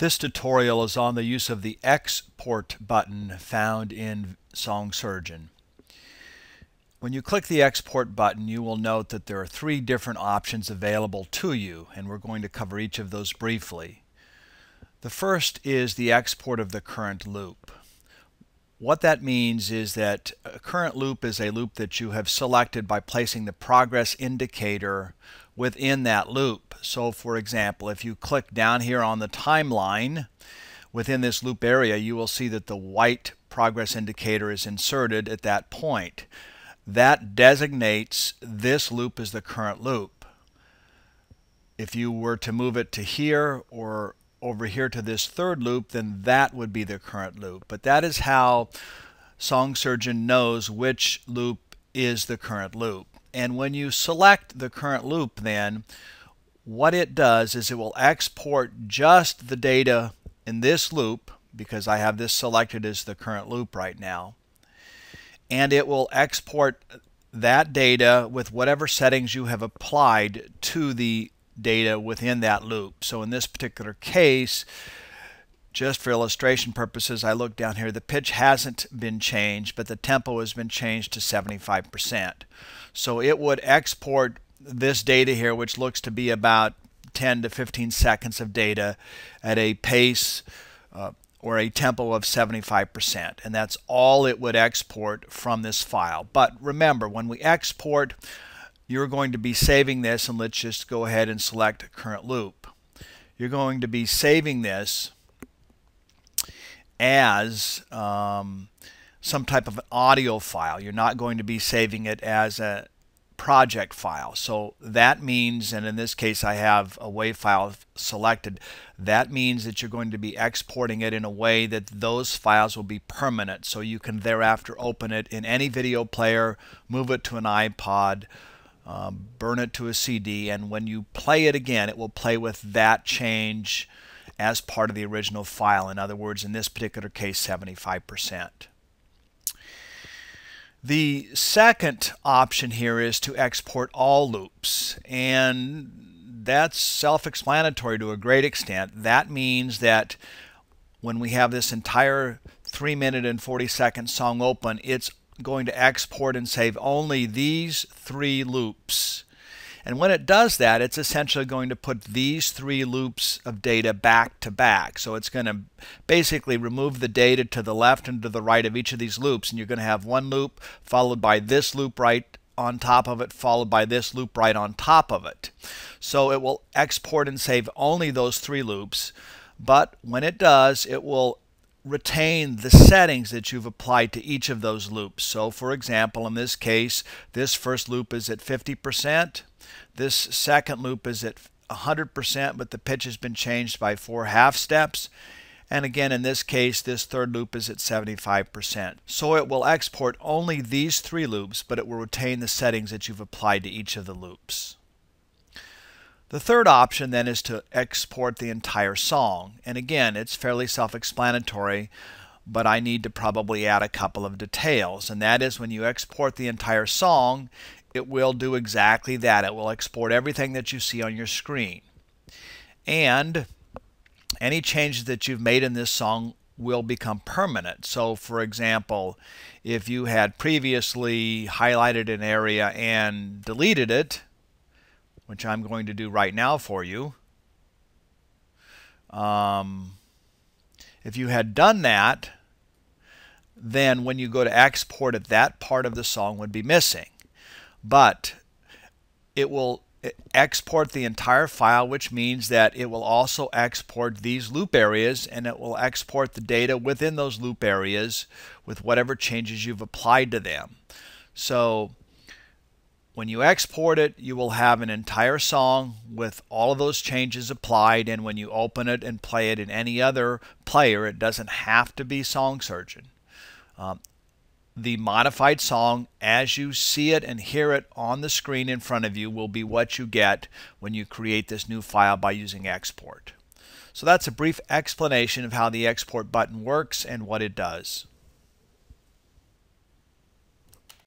This tutorial is on the use of the Export button found in Song Surgeon. When you click the Export button, you will note that there are three different options available to you, and we're going to cover each of those briefly. The first is the export of the current loop. What that means is that a current loop is a loop that you have selected by placing the progress indicator within that loop. So for example, if you click down here on the timeline within this loop area, you will see that the white progress indicator is inserted at that point. That designates this loop as the current loop. If you were to move it to here or over here to this third loop, then that would be the current loop. But that is how Song Surgeon knows which loop is the current loop. And when you select the current loop then, what it does is it will export just the data in this loop because I have this selected as the current loop right now. And it will export that data with whatever settings you have applied to the data within that loop. So in this particular case, just for illustration purposes, I look down here, the pitch hasn't been changed, but the tempo has been changed to 75%. So it would export this data here, which looks to be about 10 to 15 seconds of data at a pace uh, or a tempo of 75%. And that's all it would export from this file. But remember, when we export, you're going to be saving this, and let's just go ahead and select current loop. You're going to be saving this as um, some type of an audio file. You're not going to be saving it as a project file. So that means, and in this case I have a WAV file selected, that means that you're going to be exporting it in a way that those files will be permanent. So you can thereafter open it in any video player, move it to an iPod, um, burn it to a CD, and when you play it again, it will play with that change as part of the original file. In other words, in this particular case, 75%. The second option here is to export all loops, and that's self-explanatory to a great extent. That means that when we have this entire 3 minute and 40 second song open, it's going to export and save only these three loops. And when it does that, it's essentially going to put these three loops of data back to back. So it's going to basically remove the data to the left and to the right of each of these loops. And you're going to have one loop followed by this loop right on top of it, followed by this loop right on top of it. So it will export and save only those three loops. But when it does, it will retain the settings that you've applied to each of those loops. So for example, in this case, this first loop is at 50%. This second loop is at 100%, but the pitch has been changed by four half steps. And again, in this case, this third loop is at 75%. So it will export only these three loops, but it will retain the settings that you've applied to each of the loops. The third option then is to export the entire song. And again, it's fairly self-explanatory, but I need to probably add a couple of details. And that is when you export the entire song, it will do exactly that. It will export everything that you see on your screen. And any changes that you've made in this song will become permanent. So for example, if you had previously highlighted an area and deleted it, which I'm going to do right now for you. Um, if you had done that, then when you go to export it, that part of the song would be missing. But it will export the entire file, which means that it will also export these loop areas and it will export the data within those loop areas with whatever changes you've applied to them. So when you export it, you will have an entire song with all of those changes applied, and when you open it and play it in any other player, it doesn't have to be Song SongSurgeon. Um, the modified song, as you see it and hear it on the screen in front of you, will be what you get when you create this new file by using export. So that's a brief explanation of how the export button works and what it does.